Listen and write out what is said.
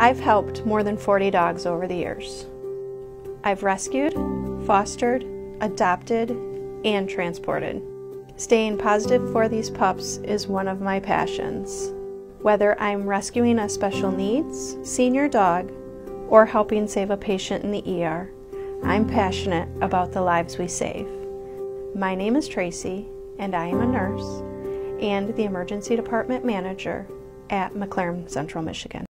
I've helped more than 40 dogs over the years. I've rescued, fostered, adopted, and transported. Staying positive for these pups is one of my passions. Whether I'm rescuing a special needs senior dog or helping save a patient in the ER, I'm passionate about the lives we save. My name is Tracy, and I am a nurse and the emergency department manager at McLaren Central Michigan.